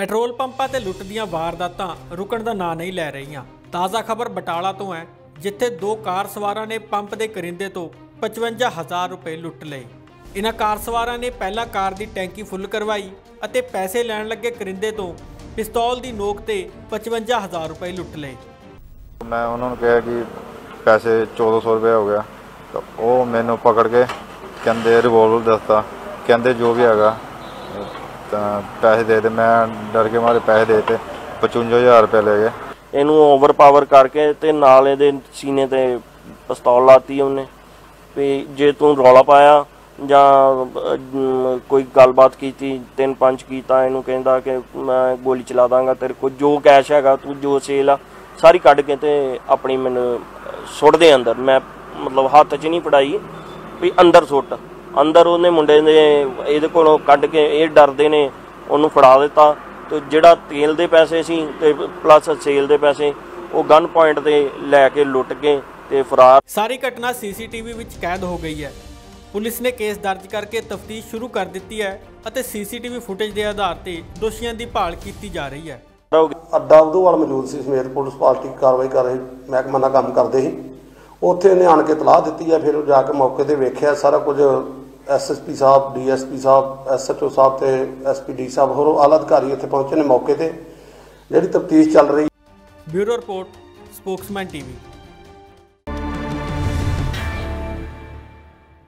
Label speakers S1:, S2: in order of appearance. S1: petrol ਪੰਪਾਂ ਤੇ ਲੁੱਟ ਦੀਆਂ ਵਾਰਦਾਤਾਂ ਰੁਕਣ ਦਾ ਨਾਂ ਨਹੀਂ ਲੈ ਰਹੀਆਂ ਤਾਜ਼ਾ ਖਬਰ ਬਟਾਲਾ ਤੋਂ ਹੈ ਜਿੱਥੇ ਦੋ ਕਾਰ ਸਵਾਰਾਂ ਨੇ ਪੰਪ ਦੇ ਕਰਿੰਦੇ ਤੋਂ 55000 ਰੁਪਏ ਲੁੱਟ ਲਏ ਇਹਨਾਂ ਕਾਰ ਸਵਾਰਾਂ ਨੇ ਪਹਿਲਾਂ ਕਾਰ ਦੀ ਟੈਂਕੀ ਫੁੱਲ ਕਰਵਾਈ ਅਤੇ ਪੈਸੇ ਲੈਣ ਲੱਗੇ ਕਰਿੰਦੇ ਤੋਂ ਪਿਸਤੌਲ ਦੀ ਨੋਕ ਤੇ 55000 ਰੁਪਏ ਲੁੱਟ ਲਏ
S2: ਮੈਂ ਉਹਨਾਂ ਨੂੰ ਕਿਹਾ ਕਿ ਪੈਸੇ 1400 ਰੁਪਏ ਹੋ ਗਿਆ ਤਾਂ ਉਹ ਮੈਨੂੰ ਪਕੜ ਕੇ ਕਹਿੰਦੇ ਰਿਵੋਲਵਰ ਦੱਸਤਾ ਕਹਿੰਦੇ ਜੋ ਵੀ ਹੈਗਾ ਤਾਂ ਪੈਸੇ ਦੇ ਦੇ ਮੈਂ ਡਰ ਕੇ ਮਾਰੇ ਪੈਸੇ ਦੇ ਤੇ 55000 ਰੁਪਏ ਲੈ ਗਏ
S3: ਇਹਨੂੰ ਓਵਰ ਪਾਵਰ ਕਰਕੇ ਤੇ ਨਾਲ ਇਹਦੇ ਸੀਨੇ ਤੇ ਪਿਸਤੌਲ ਲਾਤੀ ਉਹਨੇ ਵੀ ਜੇ ਤੂੰ ਰੌਲਾ ਪਾਇਆ ਜਾਂ ਕੋਈ ਗੱਲਬਾਤ ਕੀਤੀ ਤਿੰਨ ਪੰਜ ਕੀਤਾ ਇਹਨੂੰ ਕਹਿੰਦਾ ਕਿ ਮੈਂ ਗੋਲੀ ਚਲਾ ਦਾਂਗਾ ਤੇਰੇ ਕੋਲ ਜੋ ਕੈਸ਼ ਹੈਗਾ ਤੂੰ ਜੋ ਸੇਲ ਆ ਸਾਰੀ ਕੱਢ ਕੇ ਤੇ ਆਪਣੀ ਮੈਨੂੰ ਸੁੱਟ ਦੇ ਅੰਦਰ ਮੈਂ ਮਤਲਬ ਹੱਥ 'ਚ ਨਹੀਂ ਪੜਾਈ ਵੀ ਅੰਦਰ ਸੁੱਟ ਅੰਦਰ ਉਹਨੇ ਮੁੰਡੇ ਨੇ ਇਹਦੇ ਕੋਲੋਂ ਕੱਢ ਕੇ ਇਹ ਡਰਦੇ ਨੇ ਉਹਨੂੰ ਫੜਾ ਦਿੱਤਾ ਤੇ ਜਿਹੜਾ ਤੇਲ ਦੇ ਪੈਸੇ ਸੀ ਤੇ ਪਲੱਸ ਸੇਲ ਦੇ ਪੈਸੇ ਉਹ ਗਨ ਪੁਆਇੰਟ ਤੇ ਲੈ ਕੇ ਲੁੱਟ ਕੇ ਤੇ ਫਰਾਰ ਸਾਰੀ
S1: ਘਟਨਾ ਸੀਸੀਟੀਵੀ ਵਿੱਚ ਕੈਦ ਹੋ ਗਈ ਹੈ ਪੁਲਿਸ ਨੇ ਕੇਸ ਦਰਜ ਕਰਕੇ ਤਫਤੀਸ਼ ਸ਼ੁਰੂ ਕਰ ਦਿੱਤੀ ਹੈ ਅਤੇ ਸੀਸੀਟੀਵੀ ਫੁਟੇਜ ਦੇ ਆਧਾਰ ਤੇ ਦੋਸ਼ੀਆਂ ਦੀ ਭਾਲ ਕੀਤੀ ਜਾ ਰਹੀ ਹੈ
S4: ਅੱਡਾ ਉਦੋਵਾਲ ਮੌਜੂਦ ਸੀ ਸਮੇਤ ਪੁਲਿਸ ਪਾਰਟੀ ਕਾਰਵਾਈ ਕਰ ਰਹੀ ਮਹਿਕਮਾ ਨਾਲ ਕੰਮ ਕਰਦੇ ਸੀ ਉੱਥੇ ਨੇ ਆਣ ਕੇ ਤਲਾਹ ਦਿੱਤੀ ਹੈ ਫਿਰ ਜਾ ਕੇ ਮੌਕੇ ਤੇ ਵੇਖਿਆ ਸਾਰਾ ਕੁਝ ਐਸਐਸਪੀ ਸਾਹਿਬ ਡੀਐਸਪੀ ਸਾਹਿਬ ਐਸਐਚਓ ਸਾਹਿਬ ਤੇ ਐਸਪੀਡੀ ਸਾਹਿਬ ਹੋਰ ਆਲਾ ਅਧਿਕਾਰੀ ਇੱਥੇ ਪਹੁੰਚੇ ਨੇ ਮੌਕੇ ਤੇ ਜਿਹੜੀ ਤਫਤੀਸ਼ ਚੱਲ ਰਹੀ
S1: ਬਿਊਰੋ ਰਿਪੋਰਟ ਸਪੋਕਸਮੈਨ ਟੀਵੀ